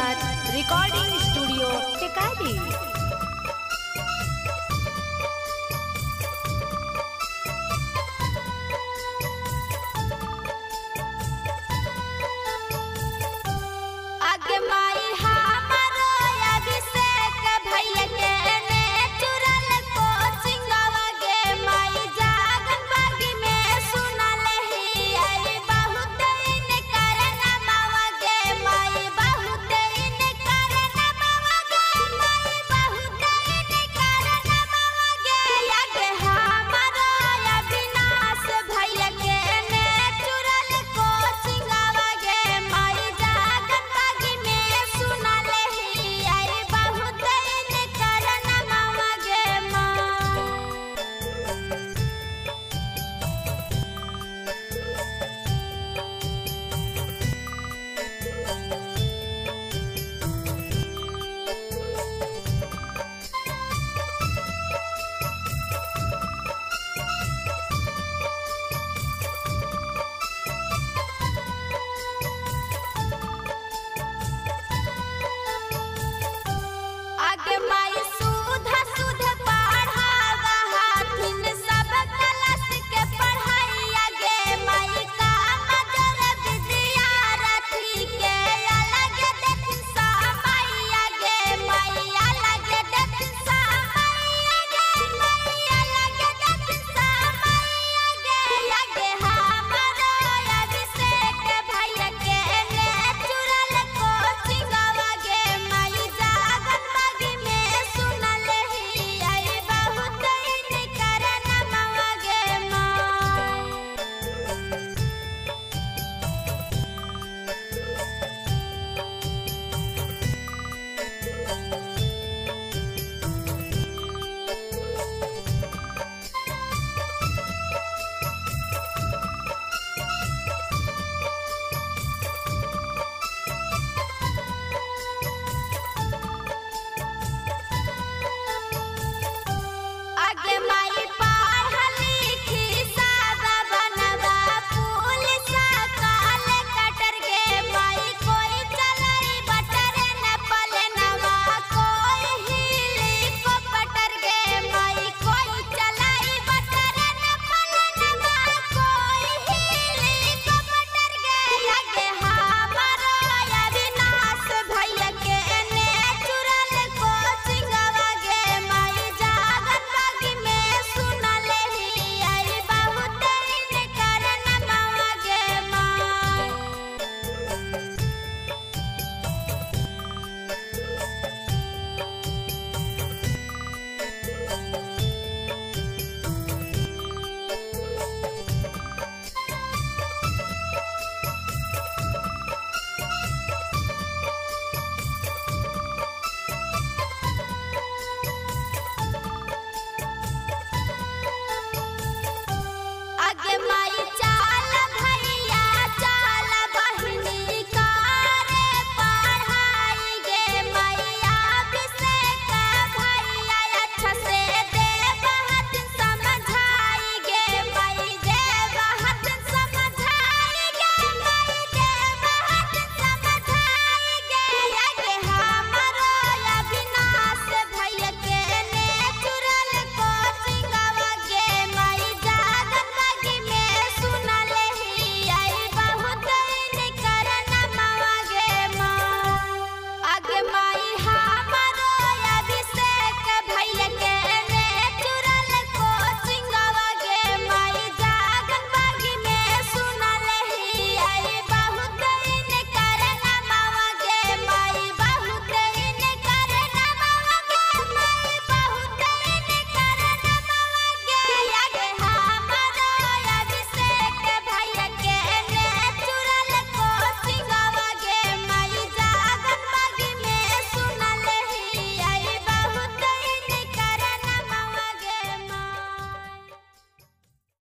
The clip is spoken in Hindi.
Recording studio Tikari my soul.